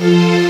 Música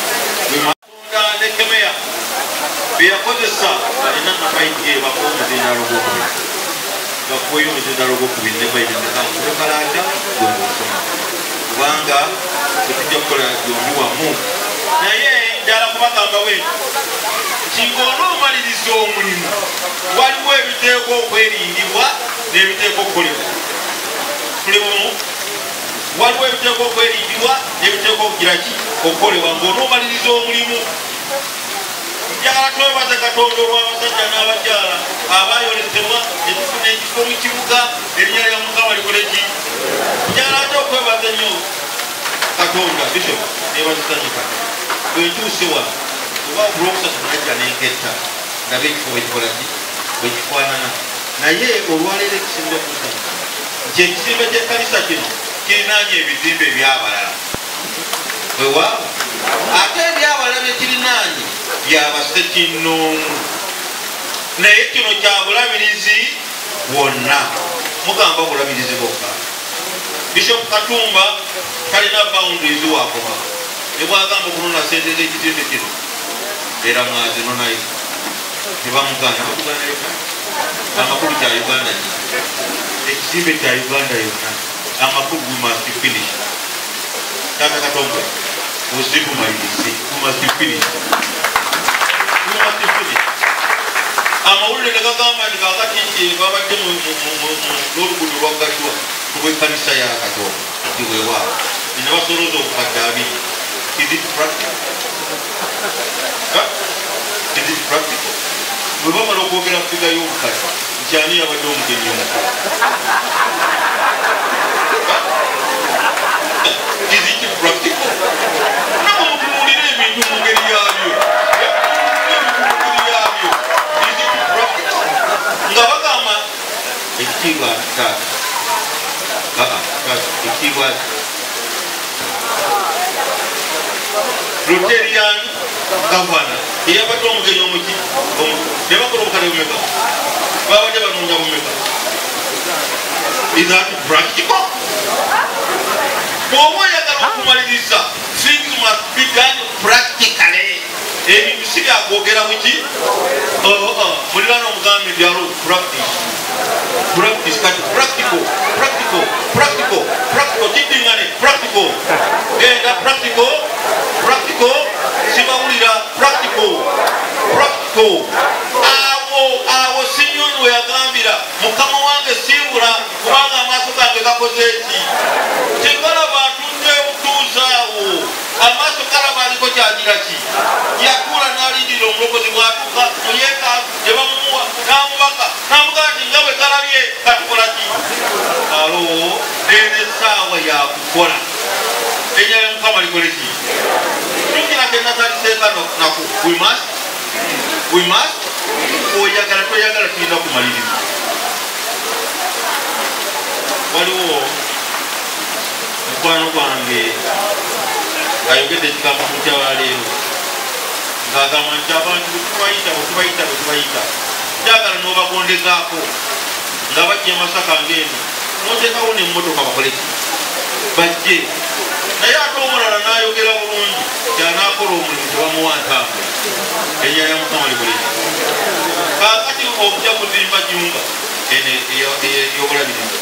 ne kemeya beyakozesa alina nabayiye bakuwa omuzindalo gwokubiri bakuweyo omuzindalo gwokubiri ne bayinenekankulekalanja gwengosoma kubanga tetujja kukola byombi wamu. Naye njala kubagamba we nti ngaonoomaliriza omulimu. Waliwo ebiteekwa okwerindibwa n'ebiteekwa okukolebwa. Tulibumu waliwo ebiteekwa okwerindibwa n'ebiteekwa okugiraki okukolebwa ngaonoomaliriza omulimu. Njagala twebaze katonda olw'abasajja n'abakyala abayolesebwa netufuna ekifo mu kibuga erinnya lya mukama likoleki njagala ate okwebaza nnyo katonda bishop nebazisanyuka bwentuuse wa? Oba olwokusatu najja nenketta ndabe ekifo bwekikolaki bwekifaanana naye olwaleero ekisinza okusanyuka nti ekizimbe kyekkanisa kino kirinaanye ebizimbe ebyabalala wewaabo ate ebyabalala byekirinaanye byabasekinoomu naye kino kya bulabirizi bwonna. Mugamba bulabirizi bwokka. Bishop katumba talina boundaries wakoma. Nebwagamba okunona sente zekizimbe kino era mwazino naye tebamugana bakugana amakulu kya uganda ekizimbe kya uganda yonna amakulu we must finish tata katombe ozikumalirize we must finish we must finish amawulire negagamba nti kakati babadde n'oluguudo lwaggatwa olw'ekkanisa ya katonda nti weewaawo ne basoloza obukadde abiri is it practical is it practical bwe bamala okwogera figa y'obukadde nti ani yabadde omugenyi omukulu ekitiibwa taata ekitiibwa rotarian gavana eyabadde omugenyi omuki nebakola obukale bumeka babadde banoonya bumeka is that practical bwoba oyagala okumaliriza things must be done practically ebintu si byakwogera muki mulirana omugambi byalo practice practice kati practical. Practical. Practical. Practical. Kidingane practical. Genda practical. Practical. Sibawulira practical. Practical. Awo awo sinyoni weyagambira mukama wange siibula kubanga amaaso gange gakoze eki tegalaba atudde butuuzaawo amaaso galaba aliko kyagira ki? Yatuula n'alindira omulokozi bwatuuka muyeka ne bamumuwa n'amubaka namugaa nti nga bwe galabye katukola ki alo eno essaawa yakukola enya yomukama likole ki tukira kenataliseeka naku we must we must oyagala toyagala tulina kumaliriza waliwo mukwano gwange ayogedde ekigambo mu kyawaleero ng'agamba nti abantu bwetubayita bwetubayita bwetubayita njagala n'obagondezaako. Nga bajja emasaka ng'eno noteekawo nemmotoka bakoleki bajje. Naye ate omulala n'ayogera bulungi kyanaakola omulimu tebamuwa ntambula. Enya ya mukama likoleki kaakati ojja kuzimba jyunga ene eyobulabiriza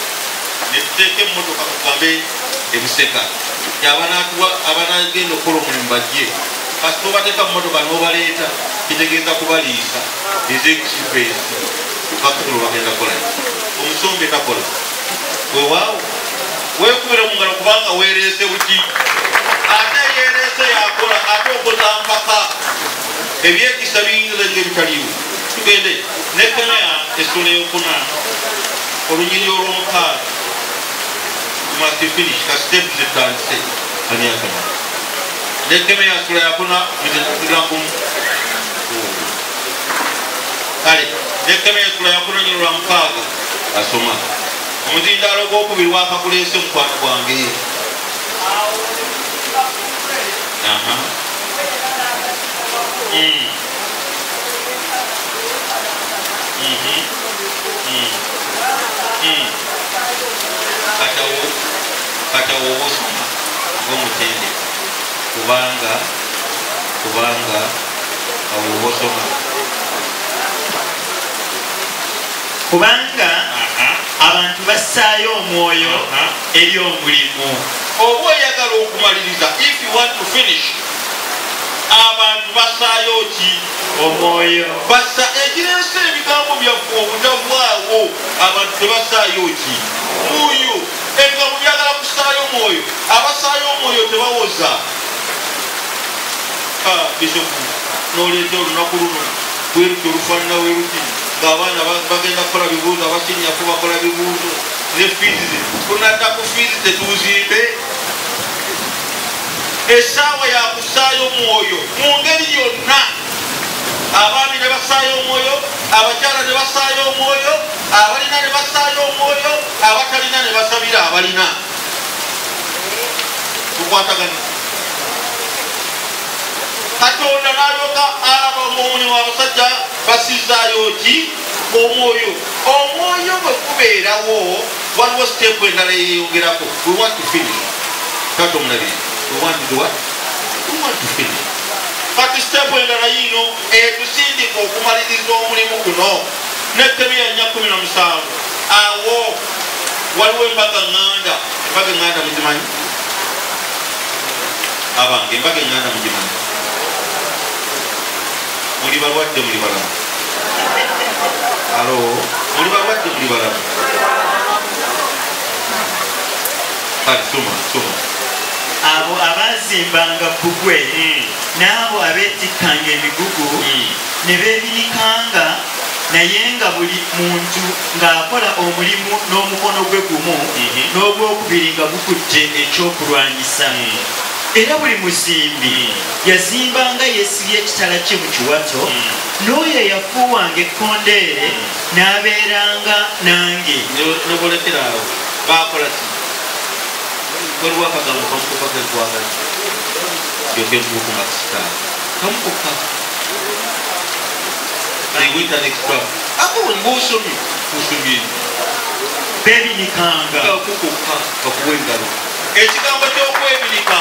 netuteeka emotoka tugambe ebuseka abanagenda okukola omulimu bajje kati tobateeka mu n'obaleeta kitegeeza kubaliisa ezekisipesi bakukulu bagenda kolaki omusumbi takola wewaawo wekubire mu kubanga weerese buki ate yeerese yakola ate okoza ebyekisa biyinza nga tugende. Ne esula eyokuna olunyiri olwomukaaga must finish zitandise aniakana nekemea sula yakuna mizilakumu kale nekemea sula yakuna nyiri lwa mukaaga asoma omuzindalo gwokubiri wakakulese mukwano gwange katawo katawo obosoma ngomutende kubanga kubanga awo obosoma kubanga Aha. abantu bassaayo omwoyo eri omulimu. Oba oyagala okumaliriza if you want to finish abantu basaayo ki? Omwoyo. Basa ekireesa ebigambo byaffe obutavaawo abantu tebasaayo ki? Mwoyo ebigambo byagala kusaayo mwoyo abasaayo omwoyo tebawoza Bisofu noleeta olunaku luno bweruti olufaanana weruti ngaabaana ba- bagenda kukola bibuuzo abasinyafu bakola bibuuzo ne fiizi tunadda ku fiizi tetuzimbe esaawa yakusaayo mwoyo mu ngeri yonna. Abaami ne basaayo omwoyo abakyala ne basaayo omwoyo abalina ne basaayo omwoyo abatalina ne basabira abalina. Tukwatagana katonda nalyoka alaba omulimu abasajja basizaayo ki? Omwoyo. Omwoyo bwe kubeerawo waliwo sitepu endala eyeyongerako we want to finish. Kati omulabire we want to what? We want to finish. Kati sitepu endala yiino etusindika okumaliriza omulimu guno. Nekemiya nya kumi na musanvu. Awo waliwo embaga ŋŋanda. Embaga eŋŋanda mugimanyi? Abange embaga eŋŋanda mugimanyi muli balwadde muli balamu alo muli balwadde muli balamu kale soma soma abo abaazimbanga bbugwe n'abo abeetikkanga emigugu ne beebinikanga naye nga buli muntu ng'akola omulimu n'omukono gwe gumu n'ogwokubiri nga gukutte ekyokulwanyisa era buli muzimbi. Yazimbanga yeesibye ekitala kye mu kiwato n'oyo eyafuuwanga ekkondeere n'abeeranga nange. Nebolekera awo bakola ki? Waliwo akagambo kamukokako eggwanga yoke nkukuba kisitaawo kamukoka aiwita next ako ngosomye osomye. Beebinikanga kukuka bakuwa engalo ekigambo kyokwebinika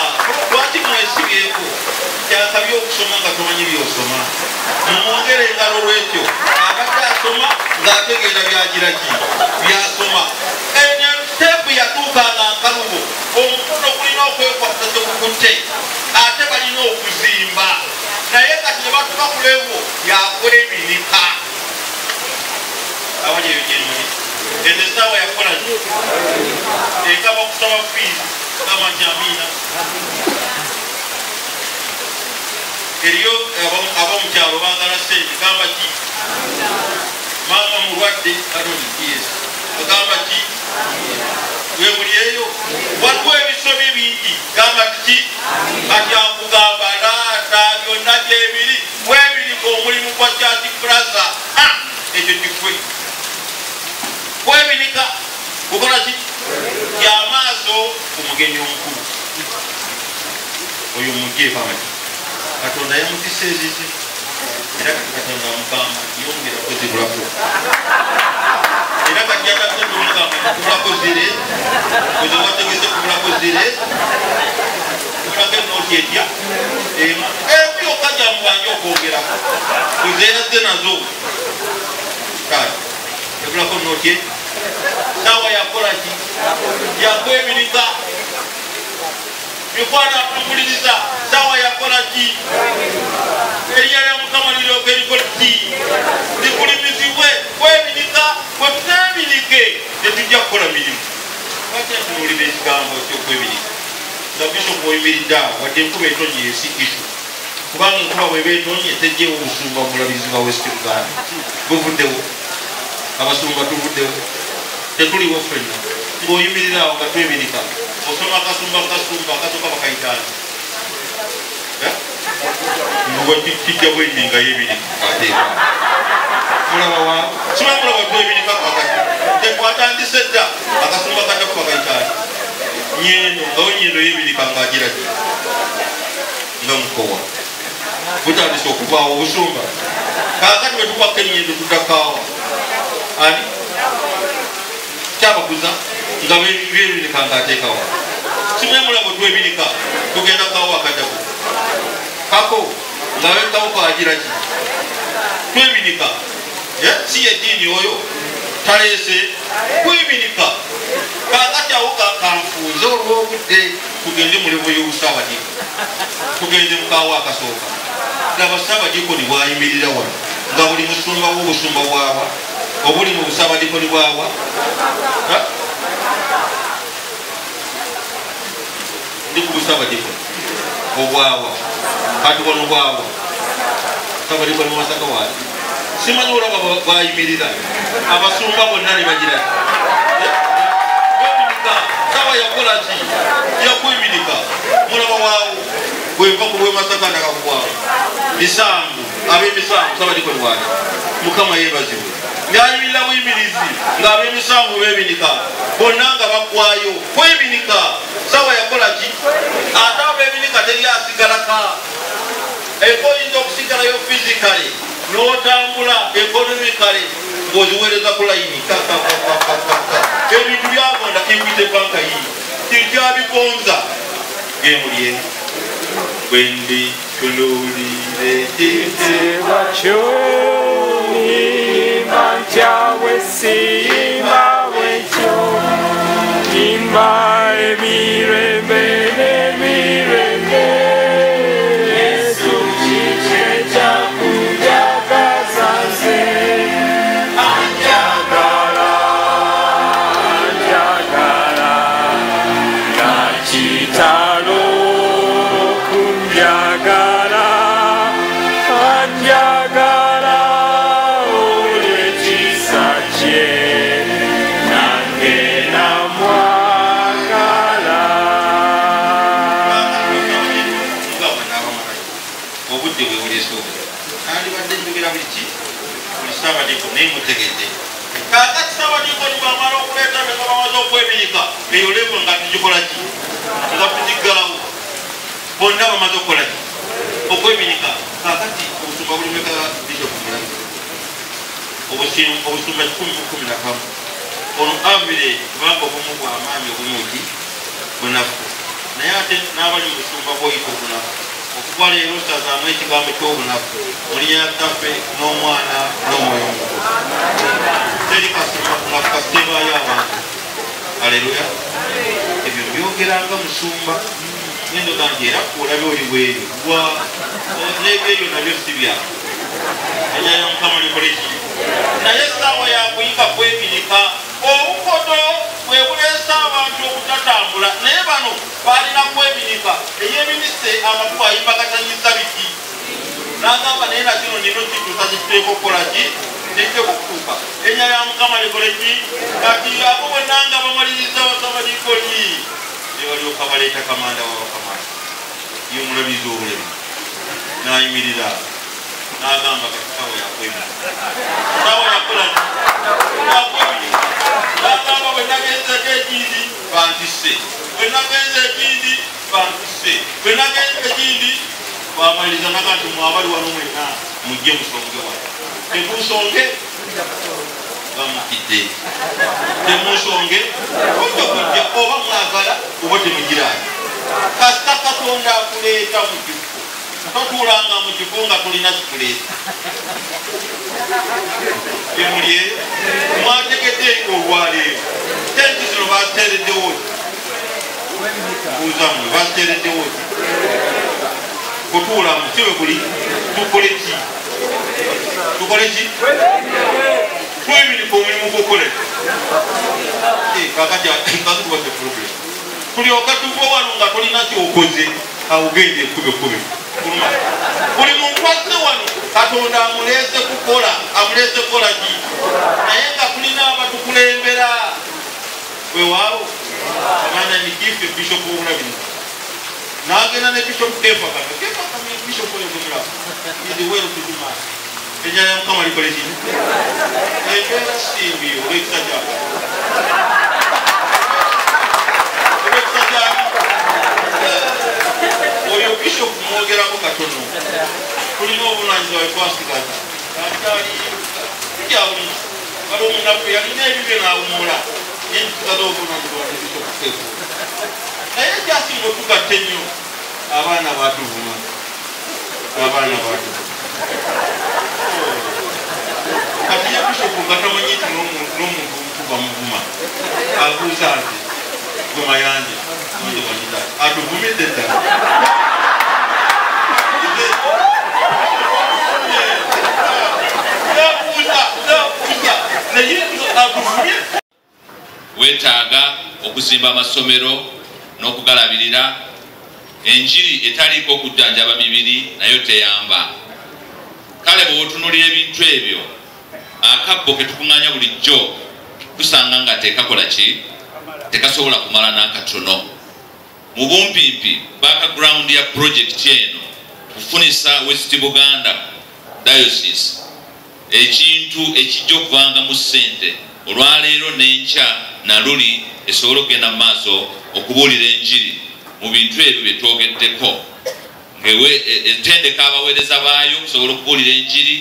lwaki mwesibyeko kyakaby okusoma nga tomanyi byosoma. Mumwongere engalo lwekyo. Abadde asoma ng'ategeera byagira ki? Byasoma. Teepu yatuukanga nkalubo omukono gulina okwekwata tegukutte ate balina okuzimba. Naye kati ne batuka ku levo yakwebinika awali eno esaawa yakola ki ekaba okusaba fiizi kama nti amiina eriyo aba- ab'omukyalo baagala sente gamba ki maama mulwadde kanoni yes agamba ki wemuliyeyo waliwo ebisobi bingi gamba tiki kati akugamba laata byonna gyebiri webirika mugenyi omukulu oyo mugye bamanyi katonda yamukisa ezizi era kati katonda amugamba yongera um era kajja katonda omugamba eu zire ozobategeze kubulako zire kulage eu etya emu ebyokka gyamubanja okwongerako kuzeeraze nazo kati ebulako noti etya sawa yakolaki militar. Mikwana mpuliriza sawa yakolaki eriya lya mukama liryoka erikolaki likulimizibwe kwebirika kwetutebirike tetujja kukola mirimu. Lwakyatunulira ekigambo kyokwebirika nga bishop oyimiridde awo wadde enkuba etonye yesi isu kubanga enkuba bweba etonye tejjewo obusumba mulabizi ba west uganda. Buvuddewo abasumba tuvuddewo. Tetuliwo fenna ng'oyimirira awo nga twebereka osoma akasumba kasumba akatoka bakaitaano muwa kijja bwenni nga yebiri ateeka mulabawa kimanyi mulaba twebirika kakati tekwatandise dda akasumba kataku bakaitaano nyeno ngawo nyeno yebirika ngaagiragira nga mukowa butandise okuvaawo obusumba kakati bwetukwakka enyendo tudakaawa ani kyabakuza nga byebinika ngaateekawa simemulabo twebinika tugenda kawo akajjaku kako nga wekawo kagiraki twebinika si yeddiini oyo. Taleese kwebinika kakati awo kanfunze olwobudde tugende mulevo y'obusabadiko tugende mukawo akasooka laba sabadikoni bwayimirira wano. Nga buli musumba w'obusumba bwawa. Obuli mu busabadikoni bwawa ndi ku busabadikoni obwawa kati wano bwawa sabadikoni mumasaka waati simanyi olaba bwayimirira abasumba bonna ne bagira beminika sawa yakolaki yakwiminika mulaba waawo bweva ku bwemasaka ndakakubwawo misanvu ab'emisanvu sabadikoni waati mukama yebazibwe ngayimirira buyimirizi ng'ab'emisanvu bebinika bonna nga baggwayo kwebinika sawa yakolaki ate abebinika teryasigalaka ekoyinza okusigalayo fizikale n'otambula ekonomikale ng'oziweereza ku layini ebintu byagonda ekwite banka yi. Tikyabigonza gemulye bwendi tululire Kitibwa cy'ubuzima cyawe simba wecyo my okwebirika eyo levo nga tugikola ki? Nga tugiggalawo bonna bamaze okukola ki? Okwebirika kakati obusumba bulimeka bishokumulamu obusumba kikumi mukumi nakamu ono avire kubanga obumu bwamaanyi obumuki bunafu. Naye ate n'abali mu busumba bwoyita obunafu. Okuva leero osazaamu ekigambo kyobunafu. Mulinyataffe n'omwana n'omwoyo omutukuvu teri kasima kunafu kasitebaayo abantu aleluya ebyo byogeranga musumba nendoga nti era kuolabe oli bweyo gwa nebyeyo nabyo si byawe enyayo mukama likoleki naye essaawa yakuyika kwebinika obukodo bwe buleesa abantu okutatambula naye bano balina kwebinika ey'eminise amakuba ayimbagatanyiza biki nagamba naye nakino nino kituusa kituteeka okukola ki tekiteka okutuuka enya ya mukama likoleki kati abo bonna nga bamaliriza basabalikoli ne balyoka baleeta kamanda wabakamanda yomulabiza obulemi nayimirira. Nagamba kati sawa yakwemira sawa yakola yakwemira nagamba bwe nagenzeko ekindi bantisse. Bwe nagenza ekindi bantisse. Bwe nagenza ekindi bamaliriza naga nti mwabali wano mwena mujje musonge wano temusonge bamukidde temusonge kujja kujja oba mwagala oba temugirani kasita katonda akuleeta mu kifo totuulanga mu kifo nga tulina kikuleeta emulye mwategedde olwaleero tenti zino baziteereddewo buuzamu baziteereddewo kutuula mu siwe buli tukole ki tukole ki twebirika omulimu gukole kakati kakatubadde problem. Tulyoka tuva wano nga tolina kyokoze awugende ekube kube kuluma. Buli muntu azze wano katonda amuleese kukola amuleese kukola ki naye nga tulina abatukulembera. Wewaawo amanda ni gift bishop wobulabino nagenda ne bishop kefakata kefakata bishop oyo gumulaba idi wero tuduma enyala ya mukama likole kini embeera simbi olwekisa kyako olwekisa kyaki oyo bishop mwogerako katono tulina obuvunanyizibwa befasigaza akyali kyawuli kali omunaffe yalina ebibe nawumula nentukaza obuvunanyizibwa ne bishop naye kyasinga otugatta ennyo? Abaana batuvuma abaana batuvuma kati ye bishopu nga tamanyi nti n'omuntu omukuba muvuma abuuza nti goma yange nze wanyita atuvumidde ddala. Weetaaga okuzimba amasomero n'okugalabirira enjiri etaliiko okujjanjaba mibiri nayo teyamba. Kale bweotunulira ebintu ebyo akabbo ketukuŋŋanya bulijjo tusanga nga tekakola ki? Tekasobola kumala n'akatono. Mu bumpimpi background ya projekiti eno kufunisa west buganda diocese ekintu ekijja okuvanga mu ssente olwaleero n'enkya naluli esobole okugenda mu maaso okubuulira enjiri mu bintu ebyo byetwogeddeko ngaetendeka abaweereza baayo okusobola okubuulira enjiri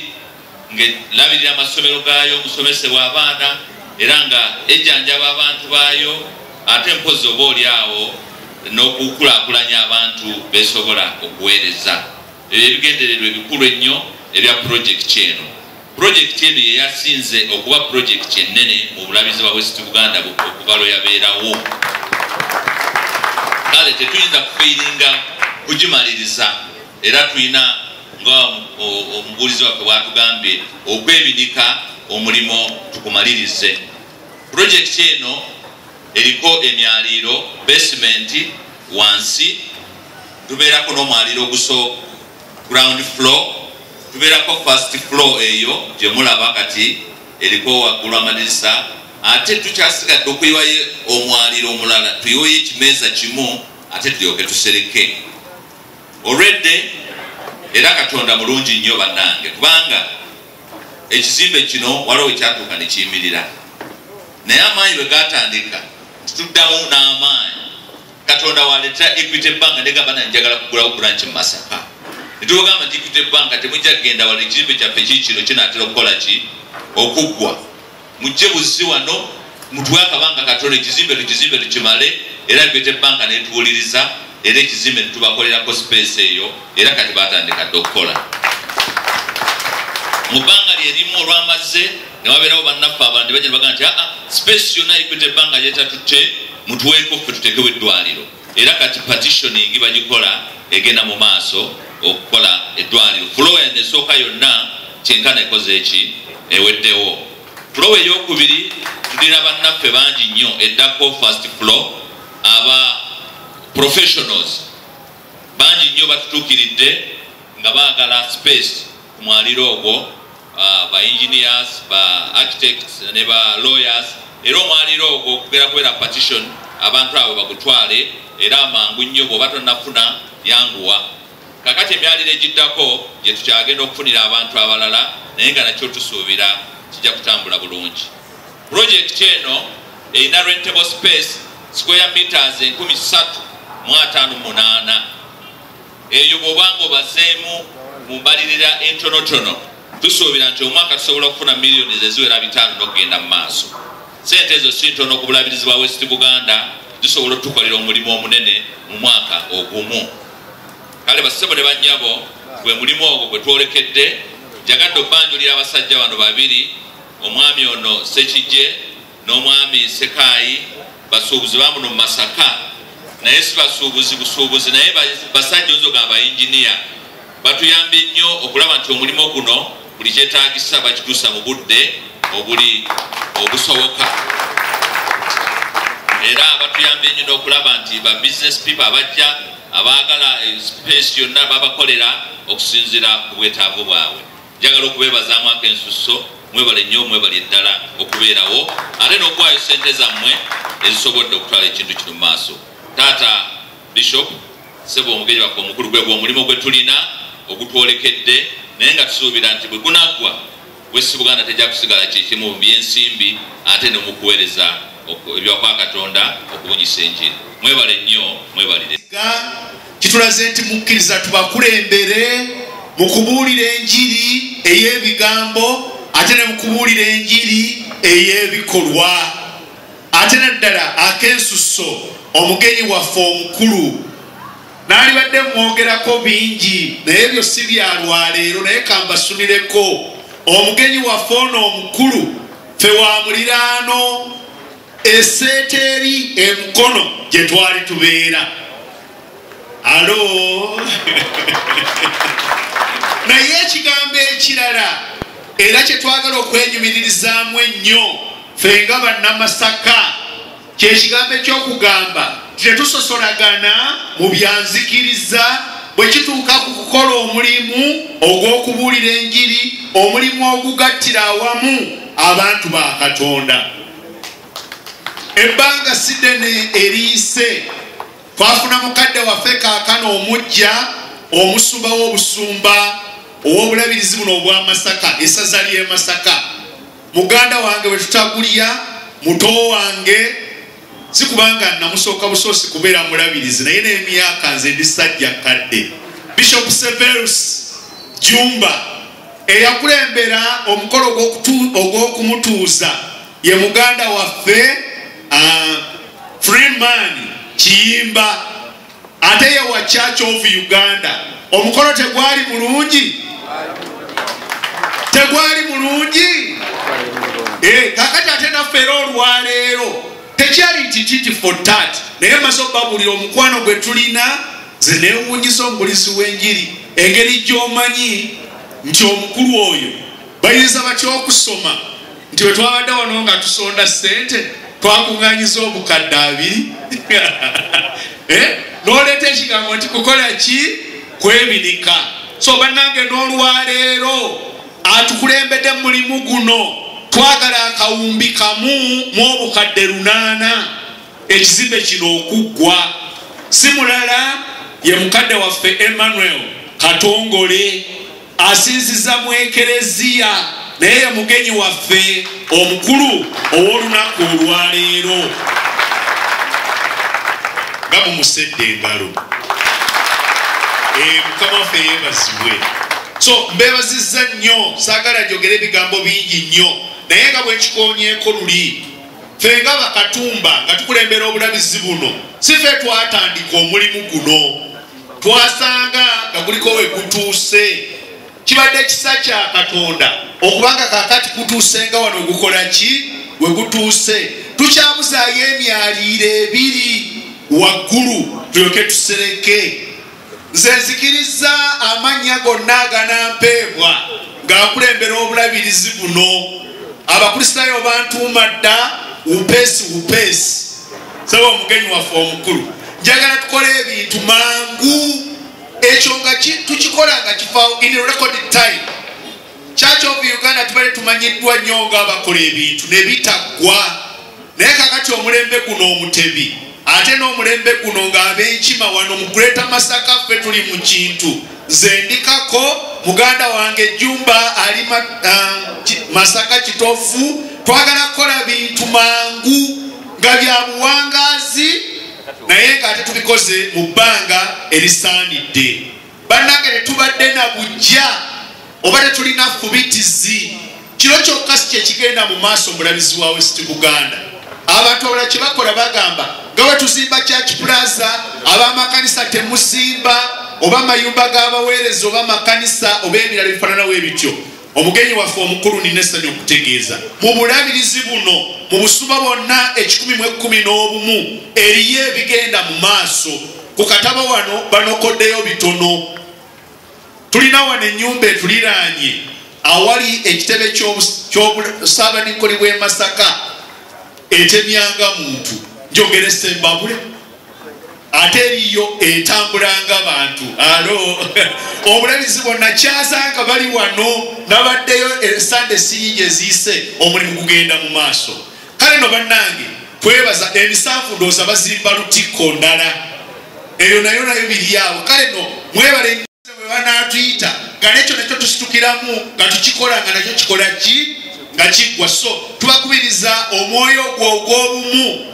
ngelabirira amasomero gaayo omusomesebwa abaana era nga ejjanjaba abantu baayo ate mpozi oba oli awo n'okukulaakulanya abantu besobola okuweereza. Ebyo ebigendererwa ebikulu ennyo ebya purojekiti eno purojekiti eno yeyasinze okuba purojekiti ennene mu bulabizi bwa west buganda okuva lwe yabeerawo. Kale tetuyinza kufeiringa kugimaliriza era tulina nga omubuulizi waffe bwatugambye okwebinika omulimo tukumalirize. Purojekiti eno eriko emyaliiro basementi wansi tubeerako n'omwaliiro oguso ground floor tubeerako fast floor eyo gyemulaba kati eriko waggulu amadirisa ate tukyasigadde okuyiwayo omwaliro omulala tuyiweyo ekimeeza kimu ate tulyoke tusereke. Olwedde era katonda mulungi nnyo bannange kubanga ekizimbe kino waliwo wekyatuuka nekiyimirira naye amaanyi bwe gatandika tutuddamu n'amaanyi. Katonda waleta equity bank negamba nanjagala kugulawo branch mu masaka netubagamba equity bank temujja kgenda wala ekizimbe kyaffe kikino kinatera okukola ki? Okuggwa. Mujje buzzi wano mutuwe akabanga katono ekizimbe tukizimbe tukimale era equity bank netuwuliriza era ekizimbe netubakolerako space eyo era kati batandika dde okukola. Mu bbanga lyerimu olwamaze newabeerawo bannaffe abandi bajja nebagaa nti aa space yonna equity bank gyetatutte mutuweeko ffe tutekewo eddwaliro. Era kati partitioning bagikola egenda mu maaso okukola eddwaliro. Fulowa esooka yonna kyenkana ekoze eki? Eweddewo. Fulowa eyokubiri tulina bannaffe bangi nnyo. Eddako fast flow aba professionals bangi nnyo batutuukiridde nga baagala space ku mwaliro ogwo ba engineers ba architects ne ba lawyers. Era omwaliro ogwo okugera kubeera partition abantu abo bagutwale era amangu nnyo bwoba tonnafuna yanguwa kakati emyaliro egiddako gye tukyagenda okufunira abantu abalala naye nga nakyo tusuubira kijja kutambula bulungi. Purojekiti eno erina rentable space square meters 358 eyo bwobanga obazeemu mu mbalirira entonotono. Tusuubira nti omwaka tusobola okufuna miliyoni zeziwera bitaano n'okugenda mu maaso. Sente ezo si ntono ku bulabirizi bwa west buganda zisobola otukolera omulimu omunene mu mwaka ogumu kale basebo ne banyabo gwe mulimu ogwo gwe twolekedde njagadde obbanjulira abasajja bano babiri omwami ono sekijje n'omwami sekaayi basuubuzi bamuno mu masaka. Naye si basuubuzi busuubuzi naye ba- basajja oyinza ogamba bayinginiya batuyambye nnyo okulaba nti omulimu guno buli kyetagisa bakituusa mu budde obuli obusoboka era batuyambye nnyo n'okulaba nti ba business people abajja abaagala space yonna babakolera okusinziira ku bwetaavu bwabwe. Njagala okubeebazaamu akensuso mwebale nnyo mwebale ddala okubeerawo ate n'okuwaayo sente zammwe ezisobodde okutwala ekintu kino mu maaso. Taata bishop seba omugenyi waffe omukulu gwe gweomulimu gwe tulina ogutwolekedde naye nga tusuubira nti bwe gunaggwa wesi buganda tejja kusigala kikimu mu byensimbi ate nemukuweereza oku- ebyakwa katonda okubunyisa enjiri mwebale nnyo mwebalire kitulaze nti mukkiriza tubakulembere mu kubuulira enjiri ey'ebigambo ate ne mu kubuulira enjiri ey'ebikolwa. Ate naddala akensuso omugenyi waffe omukulu. Naalibadde mwogerako bingi naye ebyo si byalwaleero naye kambasunireko omugenyi waffe ono omukulu ffe wa muliraano eseeteeri emukono gye twali tubeera. Alo? Naye ekigambo ekirala era kyetwagala okwenyumiririzaamu ennyo ffe nga bannamasaka kyekigambo ekyokugamba tetusosolagana mu byanzikiriza bwe kituuka ku kukola omulimu ogw'okubuulira enjiri omulimu ogugattira awamu abantu ba katonda ebbanga sidene eriise. Twafuna mukadde waffe kaakano omujja omusumba w'obusumba ow'obulabirizi buno obwamasaka esaza ly'e masaka. Muganda wange bwe tutagulya muto wange si kubanga namusooka busoosi kubeera mulabirizi naye n'emyaka nze ndi sajja kadde bishop severus jumba eyakulembera omukolo ogw'okumutuuza ye muganda waffe freeman kiyimba ate ye wa church of uganda. Omukolo tegwali mulungi? Tegwali mulungi? Eh, kakati ate naffe era olwaleero tekyali nti titi for tat naye maze obabuulira omukwano gwe tulina ze neewunyiza omubulizi w'enjiri engeri gy'omanyi nti omukulu oyo bayinza batya okusoma? Nti bwe twabadde wano nga tusonda sente twakuŋŋanyiza obukadde abiri. Eh, n'oleeta ekigambo nti kukola ki? Kwebinika. So bannange n'olwaleero atukulembedde mu mulimu guno. Twagala akawumbi kamu mu obukadde lunaana. Ekizimbe kino okuggwa. Si mulala ye mukadde waffe emmanuel katongole asinziza mu ekereziya naye ye mugenyi waffe omukulu ow'olunaku olwaleero nga mumusedde engalo. Eh, mukama waffe yeebazibwe. So mbebazizza nnyo saagala jogera ebigambo bingi nnyo. Naye nga bwekikonyeeko luli ffe nga bakatumba nga tukulembera obulabizi buno si ffe twatandika omulimu guno. Twasanga nga guliko we gutuuse kibadde ekisa kya katonda okubanga kakati kutuuse nga wano gukola ki? We gutuuse tukyabuzaayo emyaliiro ebiri waggulu tulyoke tusereke. Nze nzikiriza amannya gonna aganampeebwa ng'akulembera obulabirizi buno. Abakristaayo bantuuma dda upeesi upeesi saba omugenyi waffe omukulu. Njagala tukole ebintu mangu ekyo nga ki- tukikola nga kifawo in record time. Church of uganda tubale tumanyiddwa nnyo nga bakola ebintu ne bitaggwa. Naye kakati omulembe guno omutebi ate n'omulembe guno ng'abenkima wano mu kuleta masaka ffe tuli mu kintu. Nze ndikako muganda wange jumba ali ki, masaka kitofu twagala kukola bintu mangu nga bya buwangazi naye ng'ate tubikoze mu bbanga erisaanidde. Bannange tetubadde na bujja oba tetulina fubitizi. Kiro kyokka si kyekigenda mu maaso omulabizi wa west buganda. Abantu abalala kye bakola bagamba nga bwe tuzimba church plaza ab'amakanisa temuzimba oba amayumba g'abaweereza oba makanisa oba emirala ebifaananawo ebityo omugenyi waffe omukulu nina essanyu okutegeeza mu bulabirizi buno mu busuma bwonna ekikumi mu ekkumi n'obumu eriyo ebigenda mu maaso. Ku kataba wano banokoddeyo bitono. Tulina wano ennyumba etuliraanye. Awali ekitebe ky'obusaabaninkoli bw'e masaka etemyanga muntu. Njogere sembabule ate eriyo etambulanga bantu. Alo? Obulabizi bwonna kyazanga bali wano nabaddeyo esande siyingi eziise omulimu gugenda mu maaso. Kale no bannange twebaza emisanvu ndooza bazimba lutikko ndala. Eyo nayo nayo biryawo kale no mwebale webanatuyita nga nekyo nakyo tusitukiramu nga tukikola nga nakyo kikola ki? Nga kiggwa. So tubakubiriza omwoyo gwo ogw'obumu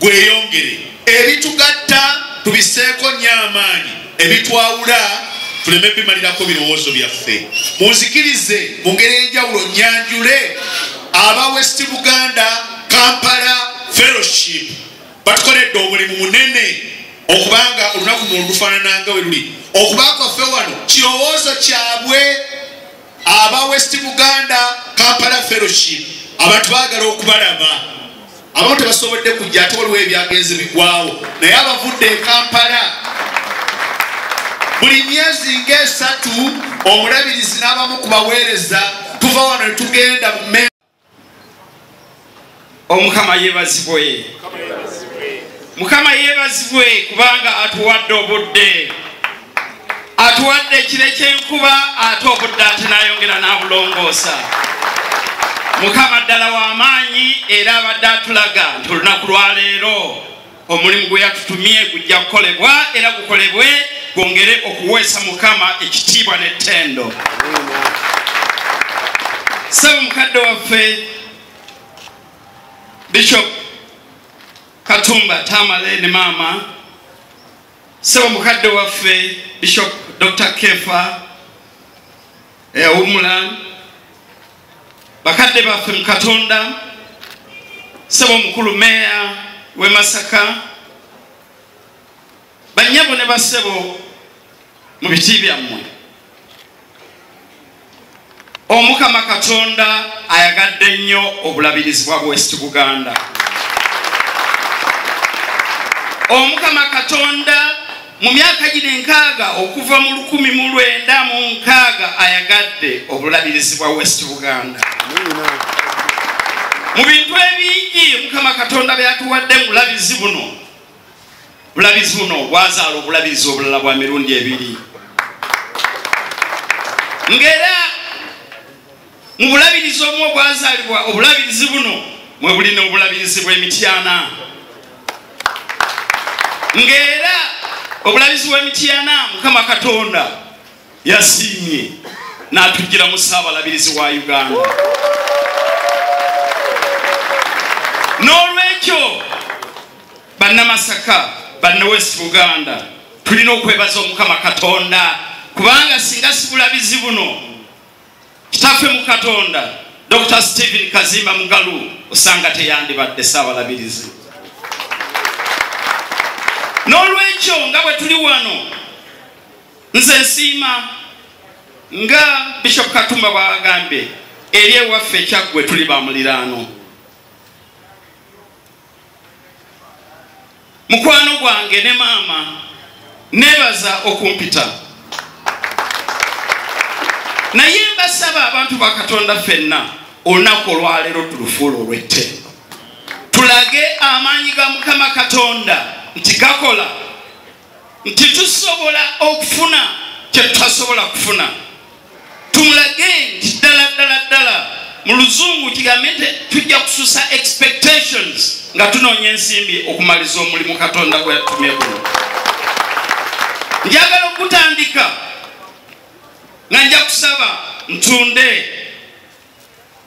gweyongere ebitugatta tubiseeko nnyo amaanyi ebitwawula tuleme bimalirako birowoozo byaffe. Munzikirize mu ngeri enjawulo nyanjule aba west buganda kampala fellowship. Batukoledde omulimu munene okubanga olunaku luno olufaanananga we luli. Okuba kwaffe wano kirowoozo kyabwe aba west buganda kampala fellowship. Abantu baagala okubalaba abamu tebasobodde kujja ate waliwo ebyagenze bigwawo naye abavudde e kampala buli myezi ngaesatu omulabirizi n'abamu ku baweereza tuva wano ne tugenda mu me omukama yeebazibwe. Mukama yeebazibwe kubanga atuwadde obudde. Atuwadde ekire kyenkuba ate obudde ate nayongera n'abulongoosa mukama ddala w'amaanyi era abadde atulaga nti olunaku lwaleero omulimu gwe yatutumye gujja kukolebwa era gukolebwe gwongere okuweesa mukama ekitiibwa n'ettendo. Saba mukadde waffe bishop katumba tamale ne maama saba mukadde waffe bishop dr kefa eyawumula bakadde baffe mu katonda saba omukulu meeya w'e masaka banyabo ne basebo mu biti byammwe. Omukama katonda ayagadde nnyo obulabirizi bwa west buganda. Omukama katonda mu myaka gino enkaaga okuva mu lukumi mu lwenda mu nkaaga ayagadde obulabirizi bwa west buganda. Mu bintu ebingi mukama katonda byatuwadde mu bulabizi buno bulabizi buno bwazaala obulabirizi obulala bwa mirundi ebiri. Ngaera mu bulabirizi omu obwazaalibwa obulabirizi buno mwe bulina obulabirizi bw'emityana ngaera obulabirizi bw'emityana mukama katonda yasiimye n'atugira mu ssaabalabirizi wa uganda. N'olwekyo bannamasaka banne west buganda tulina okwebaza omukama katonda kubanga singa si bulabizi buno kitaffe mu katonda dr stephen kazimba mugalu osanga teyandibadde saabalabirizi n'olwekyo nga bwe tuli wano nze nsiima nga bishop katumba bwagambye eri ewaffe ekyaggwe tuli bamuliraano mukwano gwange ne maama neebaza okumpita. Naye mbasaba abantu ba katonda ffenna olunaku olwaleero tulufuula olw'ettendo. Tulage amaanyi ga mukama katonda nti gakola. Nti tusobola okufuna kye tutasobola kufuna. Tumulage nti ddala ddala ddala mu luzungu kigambe nti tujja kususa expectations nga tunoonya ensimbi okumaliza omulimu katonda gwe yatumye guno. Njagala okutandika nga nja kusaba ntunde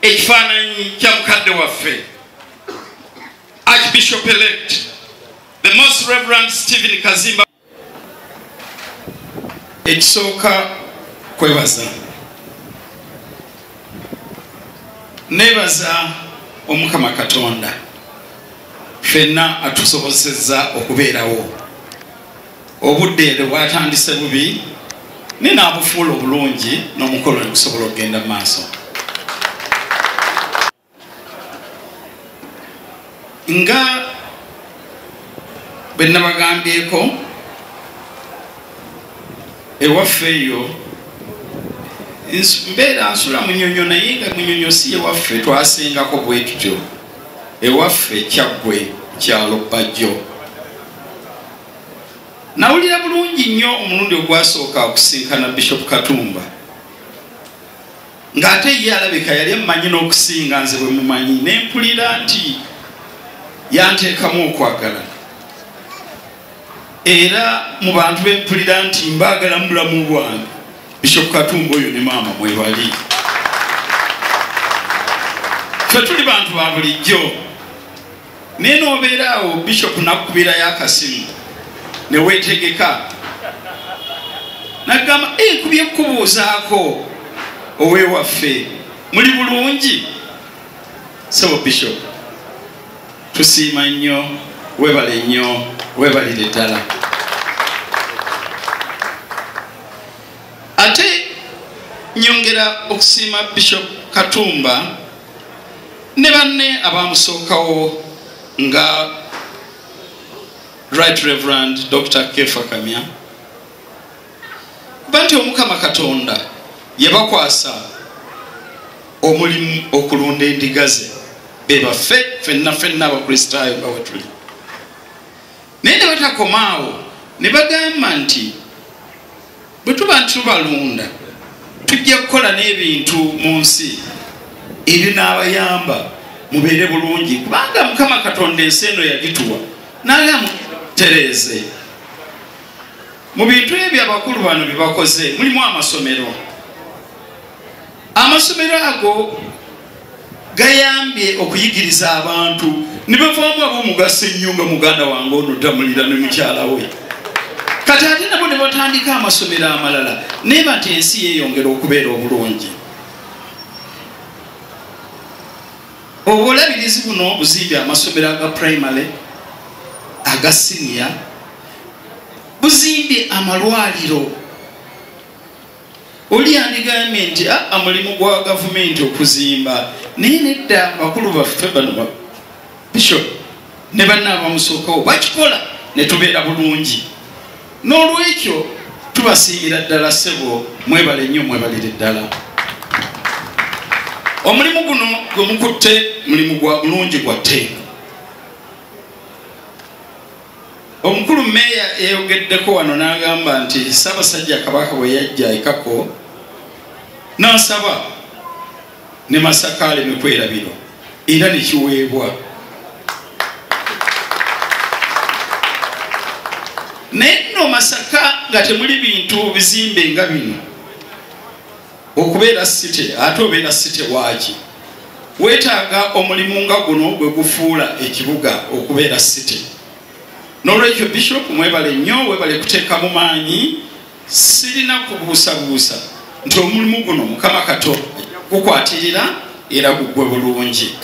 ekifaananyi kya mukadde waffe archbishop elect the most reverend stephen kazimba. Ekisooka kwebaza. Nebaza omukama katonda ffenna atusobozeseza okubeerawo. Obudde ere bwatandise bubi naye naabufuula obulungi n'omukolo ne gusobola okugenda mu maaso. Nga bwe nabagambyeko ewaffe eyo mbeera nsula munyonyo naye nga munyonyo si ewaffe twasingako bwe tutyo. Ewaffe kyaggwe kyalo bajjo nawulira bulungi nnyo omulundi ogwasooka okusinkana bishop katumba. Ng'ate ye alabika yali emumanyi n'okusinga nze bwe mumanyi nempulira nti yanteekamu okwagala era mu bantu bempulira nti mbaagala mu bulamu bwange. Bishop katumba oyo ne maama mwebali fe tuli bantu ba bulijjo. Naye n'obeera awo bishop nakkubirayo akasimu ne weetegeka. Nagamba "Eh, nkubye kubuuzaako owewaffe muli bulungi? Sebo bishop tusiima nnyo webale nnyo webalire ddala ate nyongera okusiima bishop katumba ne banne abamusookawo nga right reverend dr kefa kamya. Kuba nti omukama katonda yebakwasa omulimu okulunda endiga ze bebaffe fenna fenna abakristaayo nga wetuli naye ne batakomaawo ne bagamba nti bwe tuba nti tubalunda tujja kukola n'ebintu mu nsi ebinaabayamba mubeere bulungi. Kubanga mukama katonda ensi eno yagituwa nagamba tereeze mu bintu ebyo abakulu bano bye bakoze mulimu amasomero. Amasomero ago gayambye okuyigiriza abantu ne bavaamu ab'omugaso ennyo nga muganda wange ono tamulira ne mukyala we. Kati ate nabo ne batandika amasomero amalala naye bati ensi yeeyongera okubeera obulungi. Obulabirizi buno buzimbe amasomero aga primary aga siniya buzimbye amalwaliro. Oli yandigambye nti aa mulimu gwa gavumenti okuzimba. Naye nedda bakulu baffe bano ba- bishop ne banna abamusookawo bakikola ne tubeera bulungi. N'olwekyo tubasiimira ddala ssebo mwebale nnyo mwebalire ddala. Omulimu guno gwe mukutte mulimu gwa bulungi gwa tteeka omukulu meeya yayogeddeko wano n'agamba nti ssaabasajja kabaka bwe yajja ekako n'asaba ne masaka aleme kwerabirwa era nekiweebwa naye nno masaka nga temuli bintu bizimbe nga bino. Okubeera site ate obeera site waaki? Weetaaga omulimu nga guno gwe gufuula ekibuga okubeera site n'olwekyo bishop mwebale nnyo webale kuteeka mu maanyi sirina kubuusabuusa nti omulimu guno mukama kato gukwatirira era gugwe bulungi.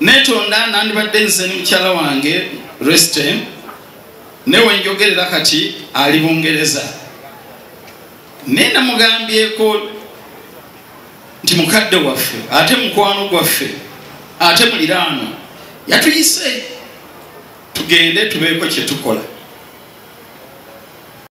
Netonda nandibadde nze ne mukyala wange reste newe njogerera kati ali bungereza. Naye namugambyeko nti mukadde waffe ate mukwano gwaffe ate muliraano. Yatuyise. Tugende tubeeko kyetukola